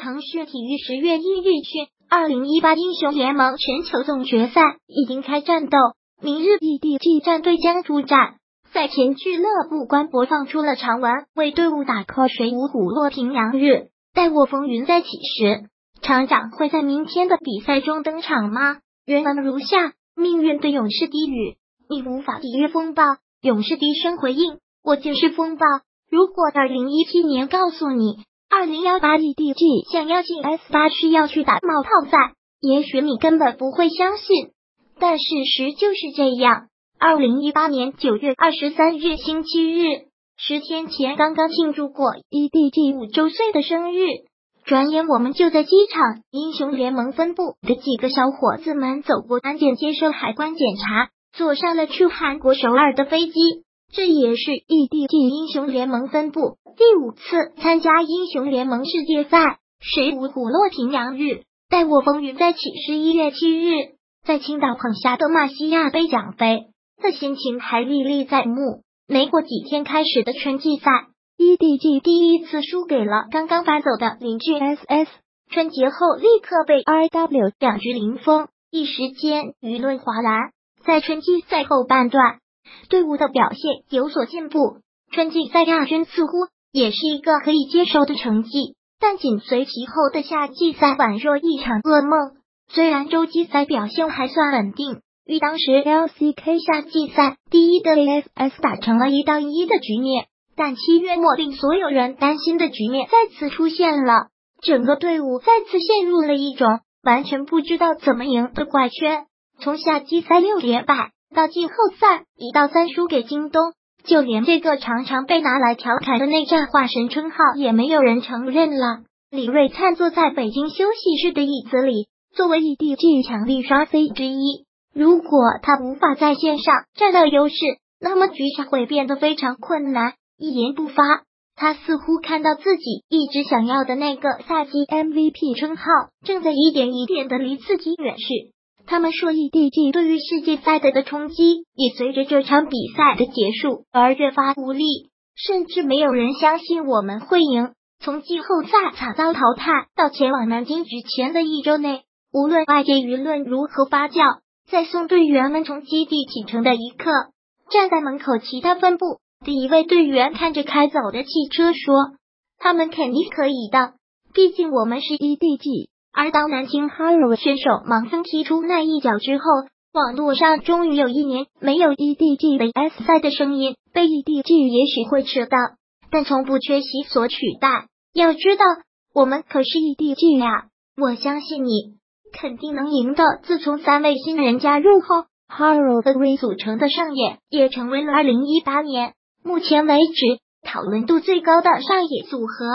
腾讯体育十月一日讯，二零一八英雄联盟全球总决赛已经开战斗，明日 EDG 战队将出战。赛前俱乐部官博放出了长文，为队伍打 call，水五虎落平阳日，待我风云再起时，厂长会在明天的比赛中登场吗？原文如下：命运对勇士低语，你无法抵御风暴。勇士低声回应：我就是风暴。如果二零一七年告诉你，二零幺八 EDG 想要进 S 八需要去打冒泡赛，也许你根本不会相信。但事实就是这样。二零一八年九月二十三日星期日，十天前刚刚庆祝过 EDG 五周岁的生日，转眼我们就在机场。英雄联盟分部的几个小伙子们走过安检，接受海关检查，坐上了去韩国首尔的飞机。这也是 EDG 英雄联盟分部第五次参加英雄联盟世界赛。水舞虎落平阳日，待我风云再起。十一月七日，在青岛捧下德玛西亚杯奖杯的心情还历历在目。没过几天开始的春季赛，EDG 第一次输给了刚刚搬走的邻居 SS。春节后立刻被 RW 两局零封，一时间舆论哗然。在春季赛后半段。队伍的表现有所进步，春季赛亚军似乎也是一个可以接受的成绩，但紧随其后的夏季赛宛若一场噩梦。虽然洲际赛表现还算稳定，与当时 LCK 夏季赛第一的 AFS 打成了一到一的局面，但七月末令所有人担心的局面再次出现了，整个队伍再次陷入了一种完全不知道怎么赢的怪圈。从夏季赛六连败。到季后赛一到三输给京东，就连这个常常被拿来调侃的内战化身称号也没有人承认了。李瑞灿坐在北京休息室的椅子里，作为 EDG 强力刷 C 之一，如果他无法在线上占到优势，那么局势会变得非常困难。一言不发，他似乎看到自己一直想要的那个赛季 MVP 称号正在一点一点的离自己远去。他们说，EDG 对于世界赛的的冲击也随着这场比赛的结束而越发无力，甚至没有人相信我们会赢。从季后赛惨遭淘汰到前往南京之前的一周内，无论外界舆论如何发酵，在送队员们从基地启程的一刻，站在门口其他分部的一位队员看着开走的汽车说：“他们肯定可以的，毕竟我们是 EDG。”而当南京 Hero 选手盲僧踢出那一脚之后，网络上终于有一年没有 EDG 的 S 赛的声音。被 EDG 也许会迟到，但从不缺席所取代。要知道，我们可是 EDG 呀！我相信你肯定能赢的。自从三位新人加入后，Hero 的 Re 组成的上野也成为了二零一八年目前为止讨论度最高的上野组合。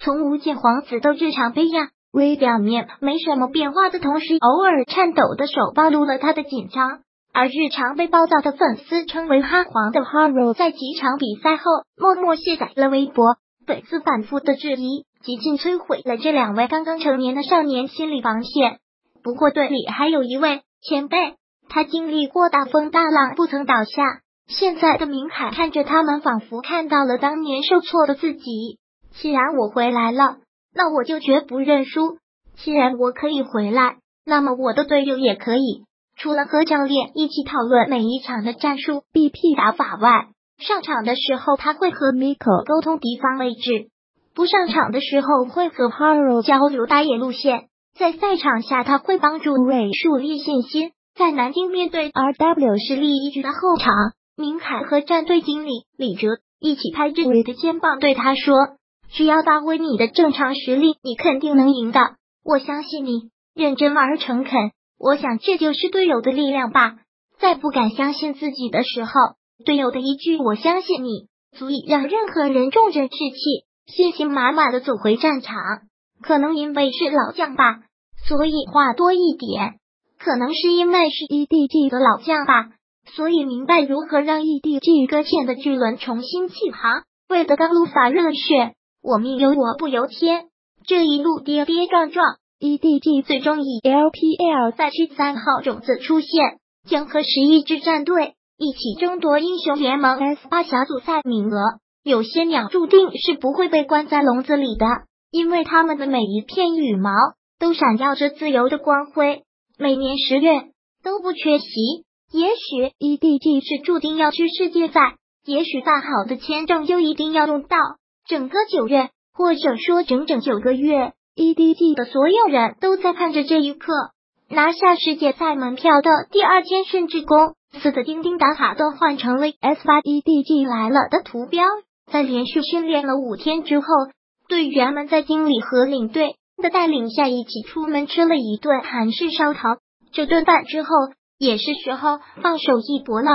从无界皇子到这场杯呀。微表面没什么变化的同时，偶尔颤抖的手暴露了他的紧张。而日常被暴躁的粉丝称为“哈皇”的 Haro，在几场比赛后默默卸载了微博。粉丝反复的质疑，极尽摧毁了这两位刚刚成年的少年心理防线。不过队里还有一位前辈，他经历过大风大浪，不曾倒下。现在的明海看着他们，仿佛看到了当年受挫的自己。既然我回来了。那我就绝不认输。既然我可以回来，那么我的队友也可以。除了和教练一起讨论每一场的战术、BP 打法外，上场的时候他会和 Miko 沟通敌方位置；不上场的时候会和 Haro 交流打野路线。在赛场下，他会帮助 Ray 树立信心。在南京面对 RW 实力一局的后场，明凯和战队经理李哲一起拍着 Ray 的肩膀，对他说。只要发挥你的正常实力，你肯定能赢的。我相信你，认真而诚恳。我想这就是队友的力量吧。在不敢相信自己的时候，队友的一句“我相信你”，足以让任何人重振士气，信心满满的走回战场。可能因为是老将吧，所以话多一点；可能是因为是 EDG 的老将吧，所以明白如何让 EDG 搁浅的巨轮重新起航，为的刚撸洒热血。我命由我不由天，这一路跌跌撞撞，EDG 最终以 LPL 赛区三号种子出现，将和十一支战队一起争夺英雄联盟 S 八小组赛名额。有些鸟注定是不会被关在笼子里的。因为他们的每一片羽毛都闪耀着自由的光辉。每年十月都不缺席。也许 EDG 是注定要去世界赛，也许大好的签证就一定要用到整个九月，或者说整整九个月。EDG 的所有人都在盼着这一刻。拿下世界赛门票的第二天，甚至公司的钉钉打卡都换成了 S 八 EDG 来了的图标。在连续训练了五天之后，队员们在经理和领队的带领下一起出门吃了一顿韩式烧烤。这顿饭之后，也是时候放手一搏了。